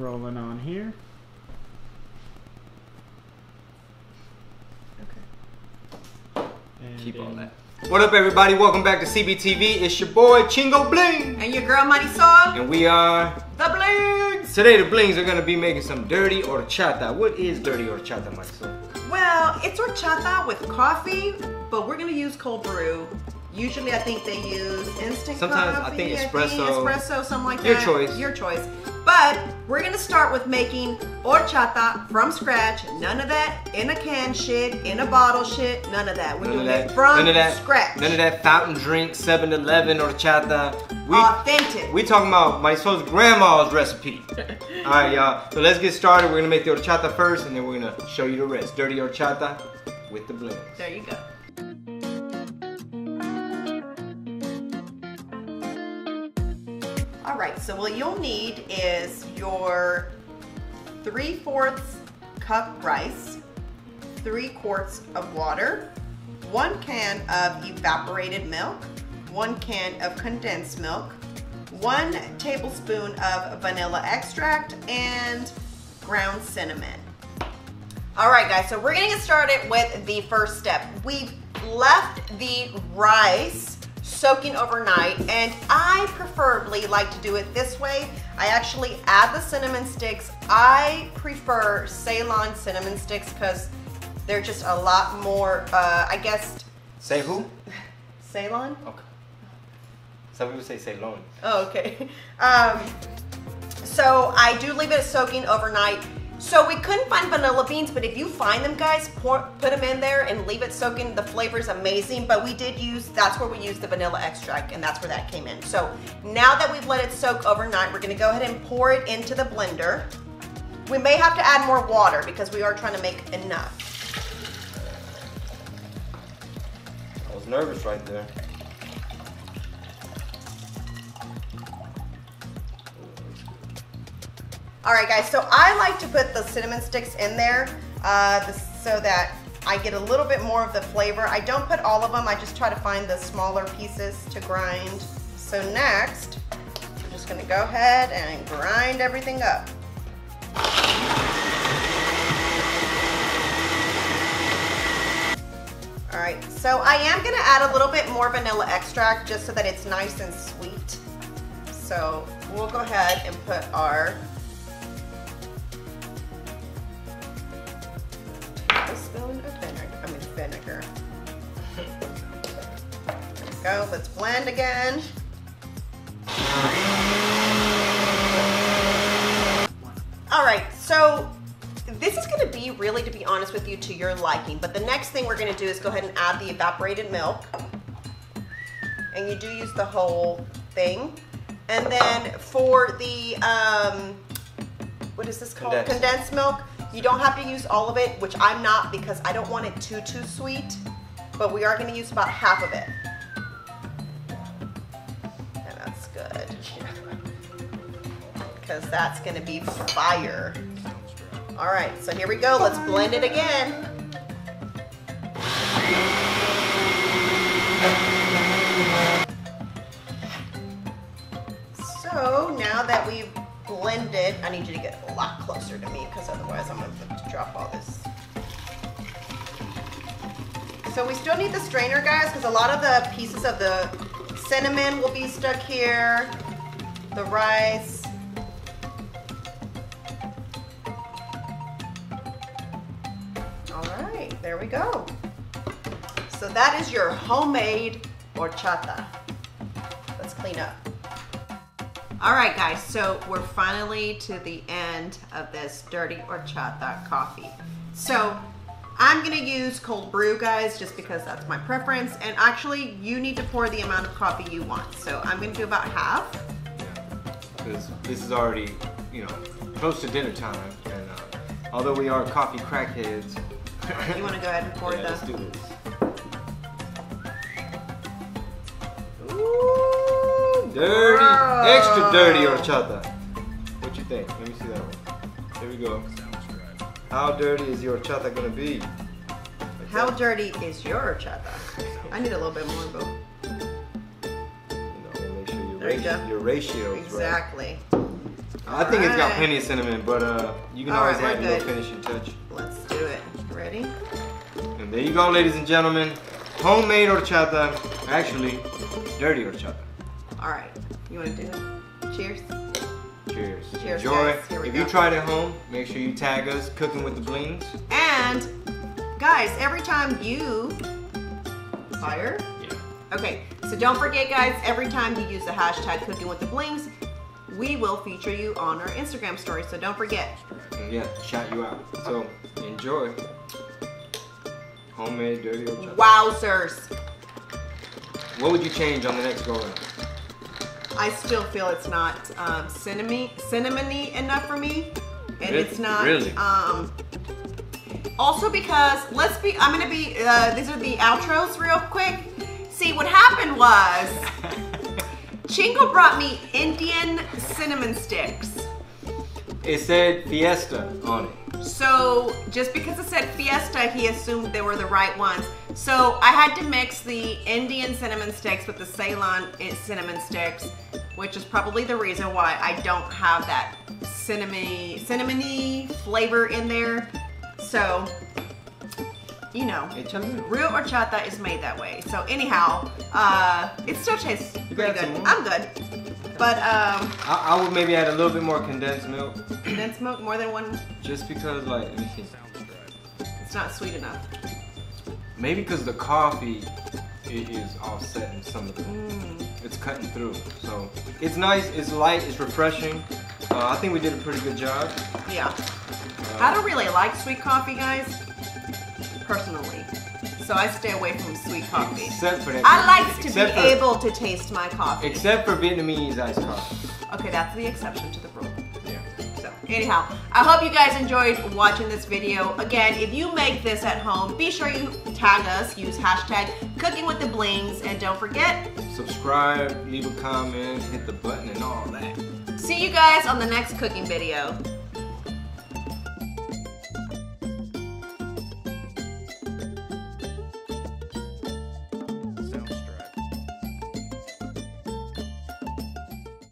rolling on here. And Keep all then- that. What up, everybody? Welcome back to CBTV. It's your boy Chingo Bling, And your girl Marisol, and we are. the Blings. Today, the Blings are gonna be making some dirty horchata. What is dirty horchata, Marisol? Well, it's horchata with coffee, but we're gonna use cold brew. Usually, I think they use instant Sometimes I coffee. think espresso. espresso, something like Your that. choice. Your choice. But we're gonna start with making horchata from scratch. None of that in a can shit, in a bottle shit. None of that. We're None of doing that. it from none of that. scratch. None of that fountain drink, 7-Eleven horchata. We Authentic. we talking about Marisol's grandma's recipe. All right, y'all. So let's get started. We're gonna make the horchata first, and then we're gonna show you the rest. Dirty horchata with the Blings. there you go. All right, so what you'll need is your 3 fourths cup rice, 3 quarts of water, 1 can of evaporated milk, 1 can of condensed milk, 1 tablespoon of vanilla extract, and ground cinnamon. All right, guys, so we're gonna get started with the first step. We've left the rice soaking overnight, and I preferably like to do it this way. I actually add the cinnamon sticks. I prefer Ceylon cinnamon sticks because they're just a lot more, uh, I guess, Say who? Ceylon? Okay. Some people say Ceylon. Oh, okay. Um, so I do leave it soaking overnight. So we couldn't find vanilla beans, but if you find them, guys, pour, put them in there and leave it soaking. The flavor is amazing, but we did use, that's where we used the vanilla extract, and that's where that came in. So now that we've let it soak overnight, we're gonna go ahead and pour it into the blender. We may have to add more water because we are trying to make enough. I was nervous right there. All right, guys, so I like to put the cinnamon sticks in there uh, so that I get a little bit more of the flavor. I don't put all of them, I just try to find the smaller pieces to grind. So next, I'm just gonna go ahead and grind everything up. All right, so I am gonna add a little bit more vanilla extract just so that it's nice and sweet. So we'll go ahead and put our tablespoon of vinegar. I mean vinegar. There we go. Let's blend again. All right, so this is gonna be really, to be honest with you, to your liking. But the next thing we're gonna do is go ahead and add the evaporated milk. And you do use the whole thing. And then for the, um, what is this called? Condensed. Condensed milk. You don't have to use all of it, which I'm not because I don't want it too, too sweet. But we are gonna use about half of it. And that's good. Because that's gonna be fire. All right, so here we go. Let's blend it again. So now that we've blended, I need you to get a lot closer to me because otherwise I'm going to drop all this. So we still need the strainer, guys, because a lot of the pieces of the cinnamon will be stuck here, the rice. All right, there we go. So that is your homemade horchata. Let's clean up. All right, guys, so we're finally to the end of this dirty horchata coffee. So I'm gonna use cold brew, guys, just because that's my preference. And actually, you need to pour the amount of coffee you want. So I'm gonna do about half. Because this is already, you know, close to dinner time. And uh, although we are coffee crackheads, You wanna go ahead and pour yeah, let's do this. Ooh, Dirty. Extra dirty horchata. What you think? Let me see that one. Here we go. How dirty is your horchata gonna be? Like How that. dirty is your horchata? I need a little bit more, boo. You know, make sure your, you ratio, your ratio Exactly. right. I think it's got plenty of cinnamon, but uh, you can All always right, add little finishing touch. Let's do it. Ready? And there you go, ladies and gentlemen. Homemade horchata. Actually, dirty horchata. All right. You want to do it? Cheers. Cheers. Cheers, Enjoy. guys. Here we if go. you tried at home, make sure you tag us, Cooking with the Blings. And guys, every time you fire. Yeah. Okay, so don't forget, guys. Every time you use the hashtag Cooking with the Blings, we will feature you on our Instagram story. So don't forget. Yeah, shout you out. So enjoy. Homemade dirty horchata. Wowzers! What would you change on the next go around? I still feel it's not um, cinnamony, cinnamony enough for me, and Really? it's not. Really? Um, also because let's be, I'm gonna be. Uh, these are the outros, real quick. See, what happened was Chingo brought me Indian cinnamon sticks. It said Fiesta on it. So just because it said Fiesta, he assumed they were the right ones. So I had to mix the Indian cinnamon sticks with the Ceylon cinnamon sticks, which is probably the reason why I don't have that cinnamony, cinnamony flavor in there. So, you know, real horchata is made that way. So anyhow, uh, it still tastes You pretty good. I'm good. But um, I, I would maybe add a little bit more condensed milk, more than one, just because, like, let me see. it's not sweet enough. Maybe because the coffee i- is offsetting some of the. Mm. It's cutting through. So it's nice. It's light. It's refreshing. Uh, I think we did a pretty good job. Yeah. Uh, I don't really like sweet coffee, guys, personally. So I stay away from sweet coffee. Except for that. I like to be for, able to taste my coffee. Except for Vietnamese iced coffee. Okay, that's the exception to the rule. Anyhow, I hope you guys enjoyed watching this video. Again, if you make this at home, be sure you tag us, use hashtag cooking with the blings, and don't forget, Subscribe, leave a comment, hit the button, and all that. see you guys on the next cooking video.